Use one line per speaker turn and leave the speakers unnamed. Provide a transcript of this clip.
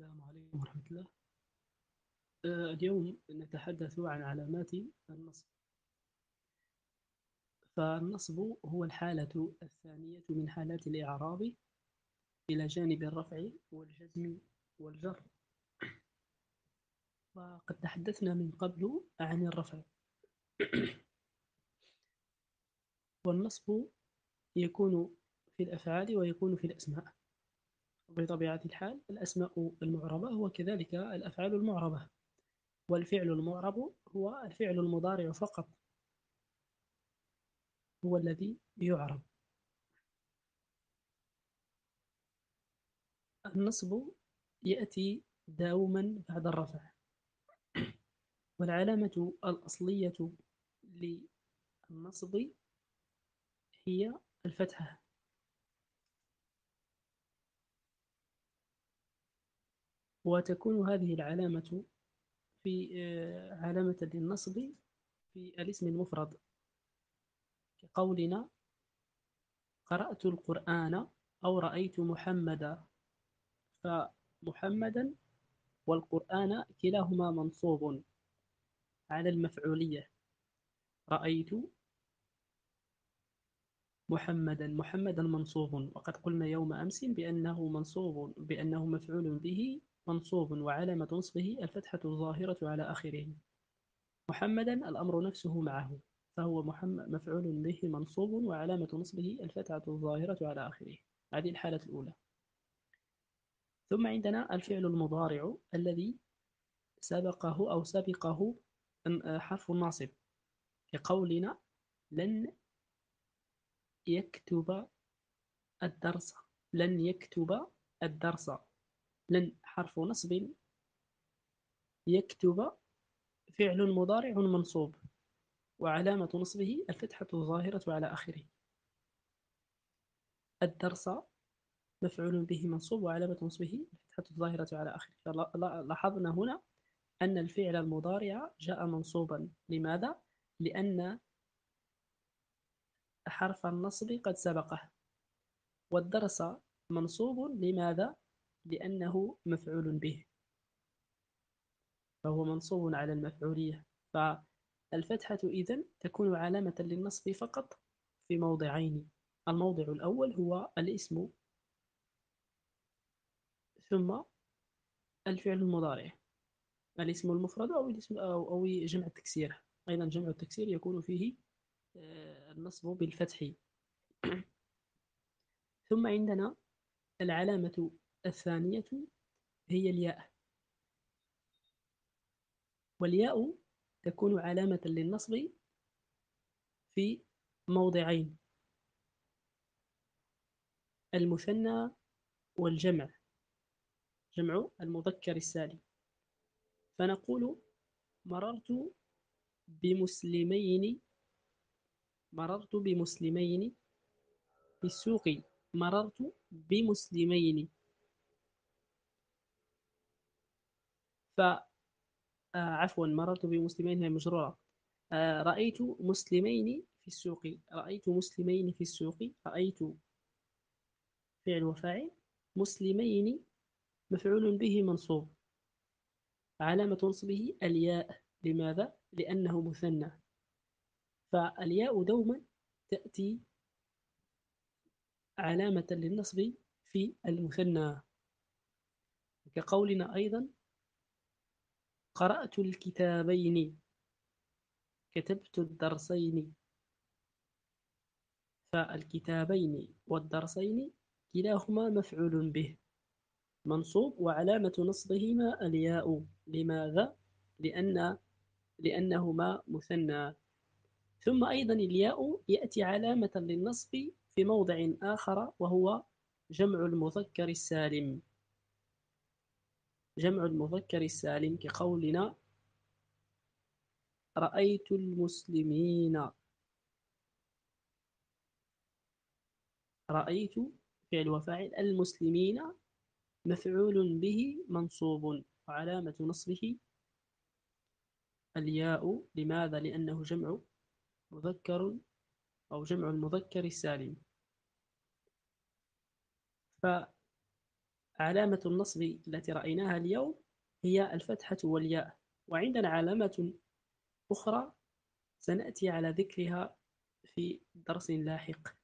السلام عليكم ورحمة الله. آه، اليوم نتحدث عن علامات النصب. فالنصب هو الحالة الثانية من حالات الإعراب إلى جانب الرفع والجزم والجر. وقد تحدثنا من قبل عن الرفع. والنصب يكون في الأفعال ويكون في الأسماء. بطبيعة الحال الأسماء المعربة وكذلك الأفعال المعربة. والفعل المعرب هو الفعل المضارع فقط. هو الذي يعرب. النصب يأتي داوما بعد الرفع. والعلامة الأصلية للنصب هي الفتحة. وتكون هذه العلامة في آه، علامة للنصب في الاسم المفرد. كقولنا قرأت القرآن أو رأيت محمدا. فمحمدا والقرآن كلاهما منصوب على المفعولية. رأيت محمدا محمدا منصوب. وقد قلنا يوم أمس بأنه منصوب بأنه مفعول به منصوب وعلامة نصبه الفتحة الظاهرة على آخره. محمدا الأمر نفسه معه فهو محمد مفعول به منصوب وعلامة نصبه الفتحة الظاهرة على آخره. هذه الحالة الأولى. ثم عندنا الفعل المضارع الذي سبقه أو سبقه حرف الناصب كقولنا لن يكتب الدرس لن يكتب الدرس. لن حرف نصب يكتب فعل مضارع منصوب وعلامة نصبه الفتحة الظاهرة على آخره. الدرس مفعول به منصوب وعلامة نصبه الفتحة الظاهرة على آخره. لاحظنا هنا أن الفعل المضارع جاء منصوبا. لماذا؟ لأن حرف النصب قد سبقه. والدرس منصوب. لماذا؟ لأنه مفعول به. فهو منصوب على المفعولية. فالفتحة إذن تكون علامة للنصب فقط في موضعين. الموضع الأول هو الاسم ثم الفعل المضارع. الاسم المفرد أو الاسم أو, أو جمع التكسير. أيضا جمع التكسير يكون فيه آه، النصب بالفتح. ثم عندنا العلامة الثانية هي الياء. والياء تكون علامة للنصب في موضعين المثنى والجمع جمع المذكر السالم. فنقول مررت بمسلمين مررت بمسلمين في السوق مررت بمسلمين. آه، عفوا مررت بمسلمين مجرورة. آه، رأيت مسلمين في السوق. رأيت مسلمين في السوق. رأيت فعل وفاعل. مسلمين مفعول به منصوب. علامة نصبه الياء. لماذا؟ لأنه مثنى. فالياء دوما تأتي علامة للنصب في المثنى. كقولنا أيضا قرأت الكتابين. كتبت الدرسين. فالكتابين والدرسين كلاهما مفعول به. منصوب وعلامة نصبهما الياء. لماذا؟ لأن لأنهما مثنى. ثم أيضا الياء يأتي علامة للنصب في موضع آخر وهو جمع المذكر السالم. جمع المذكر السالم كقولنا رأيت المسلمين. رأيت فعل وفاعل المسلمين مفعول به منصوب وعلامة نصبه الياء. لماذا؟ لأنه جمع مذكر أو جمع المذكر السالم. علامة النصب التي رأيناها اليوم هي الفتحة والياء. وعندنا علامة أخرى سنأتي على ذكرها في درس لاحق.